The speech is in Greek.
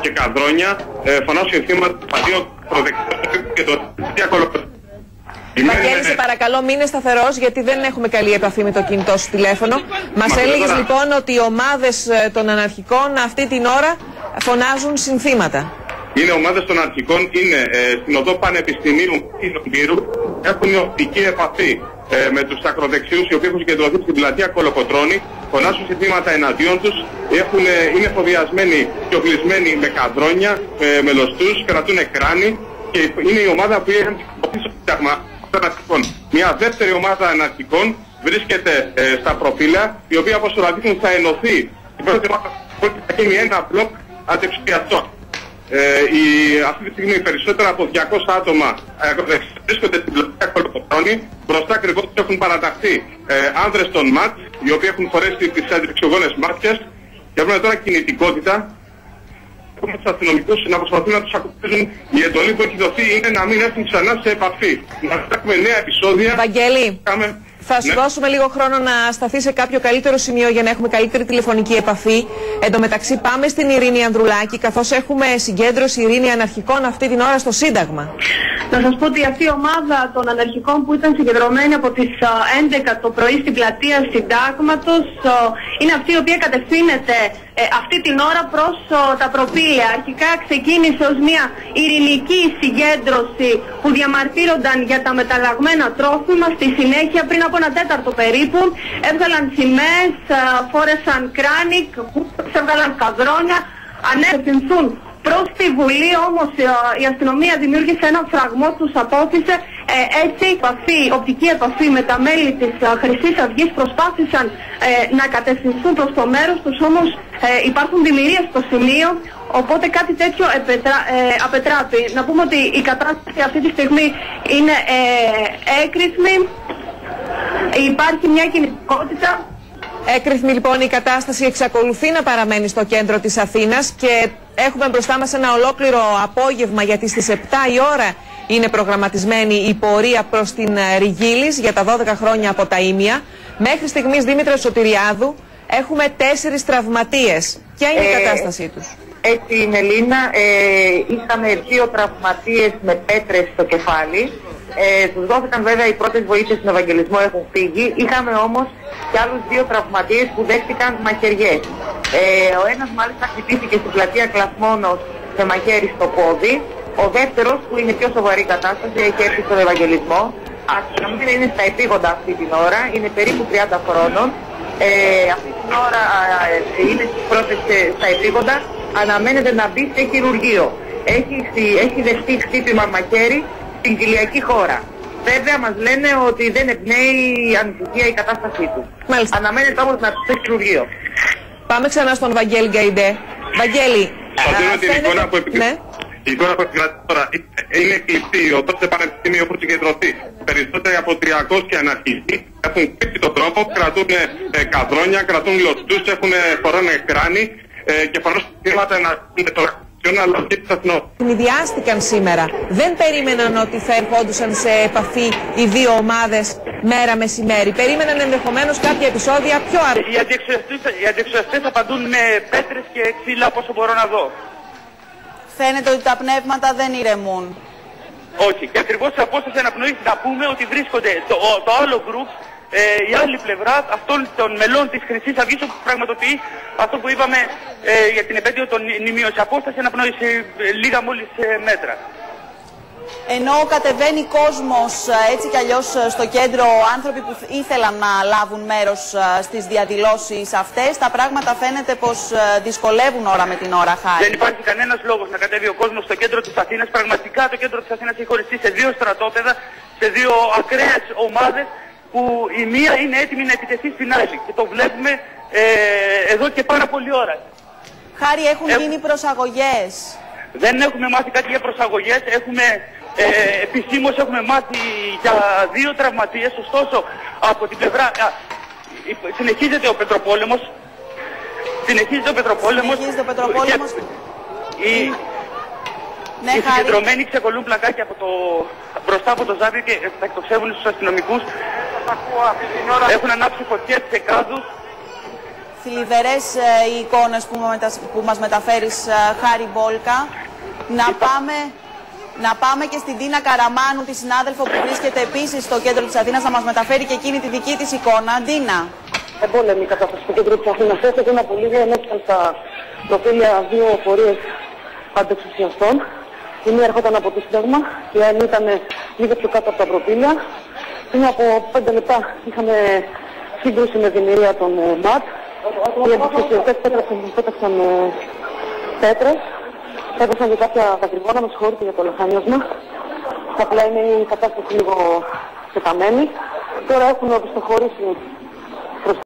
και καδρόνια ε, φωνάσουν θύματα του παντίου προδεξιών και το διακολοπτών. Βαγγέλη, σε παρακαλώ, μείνε σταθερός γιατί δεν έχουμε καλή επαφή με το κινητό σου τηλέφωνο. Μας έλεγες λοιπόν ότι οι ομάδες των αναρχικών αυτή την ώρα φωνάζουν συνθήματα. Είναι ομάδες των αρχικών, είναι ε, στην οδό Πανεπιστημίου Πύρου, έχουν οπτική επαφή ε, με τους ακροδεξιούς οι οποίοι έχουν συγκεντρωθεί στην πλατεία Κολοκοτρώνη, φωνάσουν συνθήματα εναντίον τους, είναι φοβιασμένοι και οπλισμένοι με καδρόνια, ε, με λοστού, κρατούν κράνη και είναι η ομάδα που έχει στο Σύνταγμα αναρχικών. Μια δεύτερη ομάδα αναρχικών βρίσκεται ε, στα προφίλα, η οποία όπως δείχνουν θα ενωθεί. Η πρώτη ομάδα θα γίνει ένα μπλοκ αντεξουσιαστών. Ε, η, αυτή τη στιγμή περισσότερα από 200 άτομα ε, βρίσκονται στην πλατεία Κολοκοτρώνη. Μπροστά ακριβώς έχουν παραταχθεί ε, άνδρες των ΜΑΤ, οι οποίοι έχουν φορέσει τις αντιρρεξιογόνες μάτια και έχουμε τώρα κινητικότητα. Έχουμε τους αστυνομικούς να προσπαθούν να τους ακολουθήσουν. Η εντολή που έχει δοθεί είναι να μην έρθουν ξανά σε επαφή. Να έχουμε νέα επεισόδια. Βαγγέλη. Θα σου ναι. δώσουμε λίγο χρόνο να σταθεί σε κάποιο καλύτερο σημείο για να έχουμε καλύτερη τηλεφωνική επαφή. Εν τω μεταξύ, πάμε στην Ειρήνη Ανδρουλάκη, καθώς έχουμε συγκέντρωση Ειρήνη Αναρχικών αυτή την ώρα στο Σύνταγμα. Να σας πω ότι αυτή η ομάδα των αναρχικών που ήταν συγκεντρωμένη από τις 11 το πρωί στην πλατεία Συντάγματος είναι αυτή η οποία κατευθύνεται ε, αυτή την ώρα προς τα προπήλαια. Αρχικά ξεκίνησε ως μια ειρηνική συγκέντρωση που διαμαρτύρονταν για τα μεταλλαγμένα τρόφιμα. Στη συνέχεια πριν από ένα τέταρτο περίπου έβγαλαν σημαίες, φόρεσαν κράνικ, έβγαλαν καδρόνια, ανέφερθούν προς τη Βουλή όμως ε, η αστυνομία δημιούργησε ένα φραγμό, τους απόφυσε ε, έτσι επαφή, οπτική επαφή με τα μέλη της ε, Χρυσής Αυγής προσπάθησαν ε, να κατευθυνθούν προς το μέρος τους όμως υπάρχουν δημιουργίες στο σημείο οπότε κάτι τέτοιο επετρά, απετράπει. Να πούμε ότι η κατάσταση αυτή τη στιγμή είναι έκρηθμη, υπάρχει μια κινητικότητα Έκρηθμη λοιπόν η κατάσταση εξακολουθεί να παραμένει στο κέντρο της Αθήνας και έχουμε μπροστά μας ένα ολόκληρο απόγευμα γιατί στις 7 η ώρα είναι προγραμματισμένη η πορεία προς την ε, Ριγίλης για τα 12 χρόνια από τα Ήμια. Μέχρι στιγμής Δήμητρας Σωτηριάδου έχουμε τέσσερις τραυματίες. Ποια είναι η ε, κατάστασή τους; Έτσι είναι Λίνα, ε, είχαμε δύο τραυματίες με πέτρες στο κεφάλι. Ε, τους δόθηκαν βέβαια οι πρώτες βοήθειες στον Ευαγγελισμό έχουν φύγει. Είχαμε όμως και άλλους δύο τραυματίες που δέχτηκαν μαχαιριές. Ε, ο ένας μάλιστα χτυπήθηκε στην πλατεία Κλασμόνος με μαχαίρι στο πόδι. Ο δεύτερος που είναι πιο σοβαρή κατάσταση έχει έρθει στον Ευαγγελισμό. Αστυνομία είναι στα επίγοντα αυτή την ώρα, είναι περίπου 30 χρόνων. Ε, αυτή την ώρα ε, είναι στις πρώτες ε, στα επίγοντα, αναμένεται να μπει σε χειρουργείο. Έχει, έχει δεχτεί χτύπημα μαχαίρι στην κοιλιακή χώρα. Βέβαια μας λένε ότι δεν εμπνέει η ανησυχία η κατάστασή του. Μάλιστα. Αναμένεται όμως να του έχει χειρουργείο. Πάμε ξανά στον Βαγγέλη Γκαϊντέ. Βαγγέλη, την εικόνα που ναι. Η εικόνα που επικρατεί τώρα είναι κλειστή. Οπότε πανεπιστήμιο έχουν συγκεντρωθεί περισσότεροι από 300 αναρχιστοί. Έχουν κλείσει τον τρόπο, κρατούν ε, καδρόνια, κρατούν λοστούς, έχουν φοράνε κράνη ε, και φοράνε θύματα να το Συνειδιάστηκαν σήμερα. Δεν περίμεναν ότι θα ερχόντουσαν σε επαφή οι δύο ομάδες μέρα μεσημέρι. Περίμεναν ενδεχομένως κάποια επεισόδια πιο αργά. Οι αντιεξουσιαστέ απαντούν με πέτρες και ξύλα από όσο μπορώ να δω. Φαίνεται ότι τα πνεύματα δεν ηρεμούν. Όχι. Και ακριβώς σε απόσταση αναπνοής να πούμε ότι βρίσκονται το, το άλλο γκρουπ ε, η άλλη πλευρά αυτών των μελών της Χρυσής Αυγής που πραγματοποιεί αυτό που είπαμε ε, για την επέτειο των νημείων σε απόσταση αναπνόηση ε, λίγα μόλις ε, μέτρα. Ενώ κατεβαίνει κόσμος ε, έτσι κι αλλιώς στο κέντρο άνθρωποι που ήθελαν να λάβουν μέρος στις διαδηλώσεις αυτές, τα πράγματα φαίνεται πως δυσκολεύουν ώρα με την ώρα χάρη. Δεν υπάρχει κανένας λόγος να κατέβει ο κόσμος στο κέντρο της Αθήνας. Πραγματικά το κέντρο της Αθήνας έχει χωριστεί σε δύο στρατόπεδα, σε δύο ακραίες ομάδες που η μία είναι έτοιμη να επιτεθεί στην άλλη. Και το βλέπουμε ε, εδώ και πάρα πολλή ώρα. Χάρη έχουν Έχ... γίνει προσαγωγές. Δεν έχουμε μάθει κάτι για προσαγωγές. Έχουμε, ε, επισήμως έχουμε μάθει για δύο τραυματίες. Ωστόσο, από την πλευρά... Α, συνεχίζεται ο Πετροπόλεμος. Συνεχίζεται ο Πετροπόλεμος. Συνεχίζεται ο Πετροπόλεμος. Η, ναι, οι συγκεντρωμένοι ξεκολούν πλακάκια από το, μπροστά από το ζάδι και θα εκτοξεύουν στους αστυνομικούς. Έχουν ανάψει φωτιές σε κάδους. θλιβερές ε, οι εικόνες που, μετα- που μας μεταφέρεις ε, Χάρη Μπόλκα. Να πάμε, να πάμε και στην Τίνα Καραμάνου, τη συνάδελφο που βρίσκεται επίσης στο κέντρο της Αθήνας, να μας μεταφέρει και εκείνη τη δική της εικόνα. Τίνα. Εμπόλεμη η κατάσταση στο κέντρο της Αθήνας. Έστω πριν από λίγο ενέστηκαν στα προφίλια δύο φορείες αντεξουσιαστών. Η μία ερχόταν από το Σύνταγμα, η άλλη ήταν λίγο πιο κάτω από τα προφίλια. Πριν από πέντε λεπτά είχαμε σύγκρουση με δημιουργία των ε, ΜΑΤ. Οι αντεξουσιαστές πέταξαν, πέταξαν ε, πέτρες. Έπεσαν και κάποια δακρυγόνα, με συγχωρείτε για το λαχανιάσμα. Απλά είναι η κατάσταση λίγο πεταμένη. Τώρα έχουν οπισθοχωρήσει